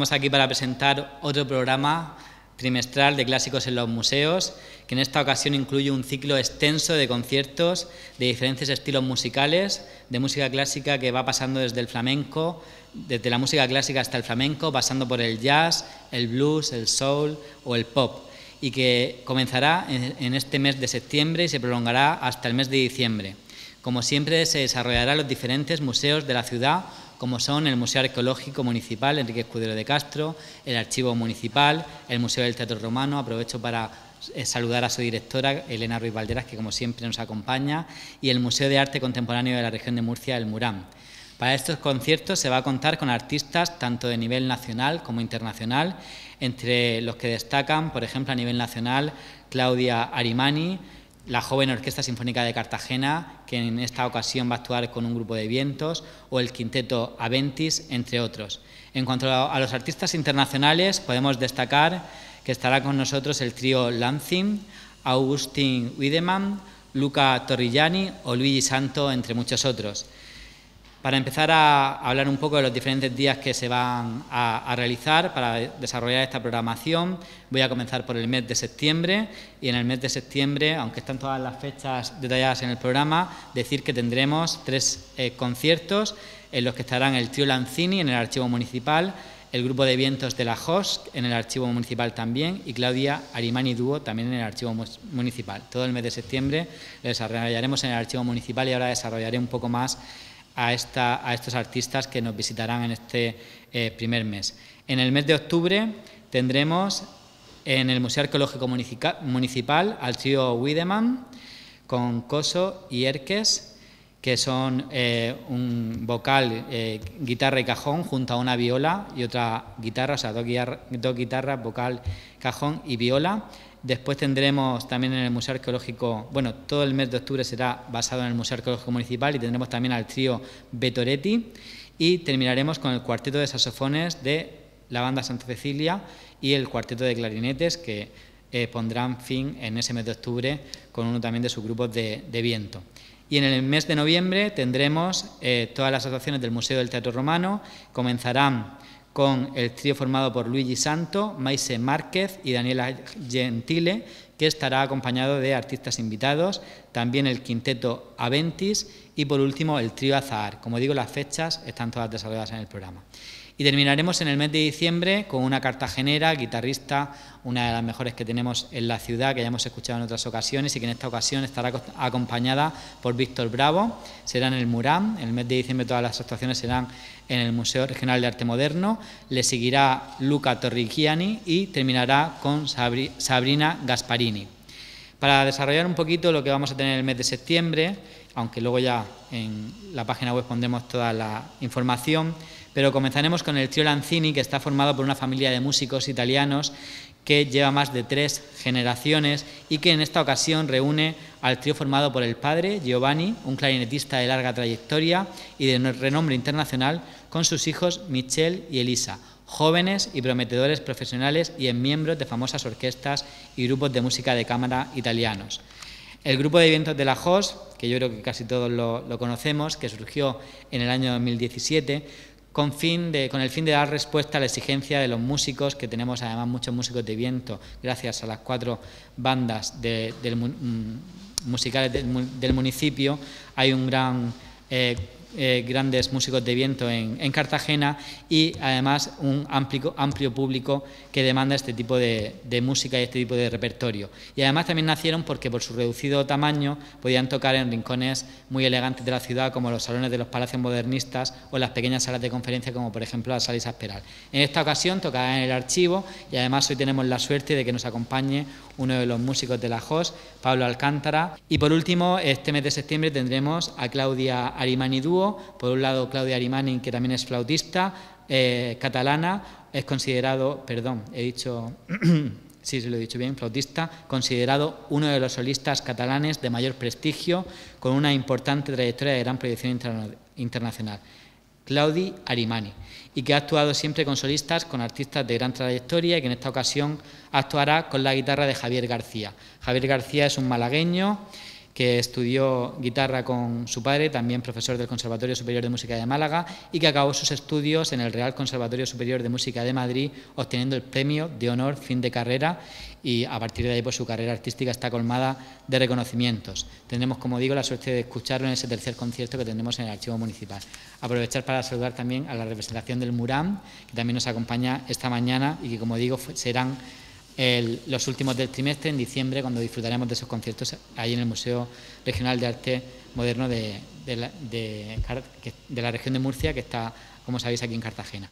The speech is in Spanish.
Estamos aquí para presentar otro programa trimestral de clásicos en los museos, que en esta ocasión incluye un ciclo extenso de conciertos de diferentes estilos musicales, de música clásica que va pasando desde el flamenco, desde la música clásica hasta el flamenco, pasando por el jazz, el blues, el soul o el pop, y que comenzará en este mes de septiembre y se prolongará hasta el mes de diciembre. Como siempre, se desarrollará en los diferentes museos de la ciudad como son el Museo Arqueológico Municipal Enrique Escudero de Castro, el Archivo Municipal, el Museo del Teatro Romano. Aprovecho para eh, saludar a su directora, Elena Ruiz Valderas, que como siempre nos acompaña, y el Museo de Arte Contemporáneo de la región de Murcia, el Murán. Para estos conciertos se va a contar con artistas tanto de nivel nacional como internacional, entre los que destacan, por ejemplo, a nivel nacional, Claudia Arimani, la joven Orquesta Sinfónica de Cartagena, que en esta ocasión va a actuar con un grupo de vientos, o el quinteto Aventis, entre otros. En cuanto a los artistas internacionales, podemos destacar que estará con nosotros el trío Lansing, Augustin Wiedemann, Luca Torrigiani o Luigi Santo, entre muchos otros. Para empezar a hablar un poco de los diferentes días que se van a, realizar para desarrollar esta programación, voy a comenzar por el mes de septiembre y en el mes de septiembre, aunque están todas las fechas detalladas en el programa, decir que tendremos tres eh, conciertos en los que estarán el trío Lanzini en el Archivo Municipal, el grupo de vientos de la HOSC en el Archivo Municipal también y Claudia Arimani Dúo también en el Archivo Municipal. Todo el mes de septiembre lo desarrollaremos en el Archivo Municipal y ahora desarrollaré un poco más a, estos artistas que nos visitarán en este eh, primer mes. En el mes de octubre tendremos en el Museo Arqueológico Municipal al trío Wiedemann con Coso y Erques, que son eh, un vocal, eh, guitarra y cajón junto a una viola y otra guitarra, o sea, dos guitarras, vocal, cajón y viola. Después tendremos también en el Museo Arqueológico, bueno, todo el mes de octubre será basado en el Museo Arqueológico Municipal y tendremos también al trío Betoretti y terminaremos con el cuarteto de saxofones de la banda Santa Cecilia y el cuarteto de clarinetes que eh, pondrán fin en ese mes de octubre con uno también de sus grupos de, viento. Y en el mes de noviembre tendremos eh, todas las actuaciones del Museo del Teatro Romano, comenzarán con el trío formado por Luigi Santo, Maise Márquez y Daniela Gentile, que estará acompañado de artistas invitados, también el quinteto Aventis y por último el trío Azahar. Como digo, las fechas están todas desarrolladas en el programa. Y terminaremos en el mes de diciembre con una cartagenera, guitarrista, una de las mejores que tenemos en la ciudad, que ya hemos escuchado en otras ocasiones y que en esta ocasión estará acompañada por Víctor Bravo. Será en el Murán, en el mes de diciembre todas las actuaciones serán en el Museo Regional de Arte Moderno. Le seguirá Luca Torrigiani y terminará con Sabrina Gasparini. Para desarrollar un poquito lo que vamos a tener el mes de septiembre, aunque luego ya en la página web pondremos toda la información, pero comenzaremos con el trío Lanzini, que está formado por una familia de músicos italianos que lleva más de tres generaciones y que en esta ocasión reúne al trío formado por el padre, Giovanni, un clarinetista de larga trayectoria y de renombre internacional, con sus hijos Michelle y Elisa, jóvenes y prometedores profesionales y en miembros de famosas orquestas y grupos de música de cámara italianos. El grupo de vientos de la JOS, que yo creo que casi todos lo, conocemos, que surgió en el año 2017, con, con el fin de dar respuesta a la exigencia de los músicos, que tenemos además muchos músicos de viento, gracias a las cuatro bandas del, mm, musicales del, municipio, hay un gran eh, eh, grandes músicos de viento en, Cartagena y además un amplio, público que demanda este tipo de, música y este tipo de repertorio. Y además también nacieron porque por su reducido tamaño podían tocar en rincones muy elegantes de la ciudad como los salones de los palacios modernistas o las pequeñas salas de conferencia como por ejemplo la Sala Isasperal. En esta ocasión tocará en el archivo y además hoy tenemos la suerte de que nos acompañe uno de los músicos de la JOS, Pablo Alcántara. Y por último, este mes de septiembre tendremos a Claudia Arimani Dúo, por un lado Claudia Arimani, que también es flautista, eh, catalana, es considerado, perdón, he dicho... sí, se lo he dicho bien, flautista, considerado uno de los solistas catalanes de mayor prestigio, con una importante trayectoria de gran proyección internacional. Claudi Arimani, y que ha actuado siempre con solistas, con artistas de gran trayectoria y que en esta ocasión actuará con la guitarra de Javier García. Javier García es un malagueño que estudió guitarra con su padre, también profesor del Conservatorio Superior de Música de Málaga, y que acabó sus estudios en el Real Conservatorio Superior de Música de Madrid, obteniendo el premio de honor fin de carrera y a partir de ahí pues, su carrera artística está colmada de reconocimientos. Tendremos, como digo, la suerte de escucharlo en ese tercer concierto que tendremos en el Archivo Municipal. Aprovechar para saludar también a la representación del Muram, que también nos acompaña esta mañana y que, como digo, serán los últimos del trimestre, en diciembre, cuando disfrutaremos de esos conciertos ahí en el Museo Regional de Arte Moderno de, de la región de Murcia, que está, como sabéis, aquí en Cartagena.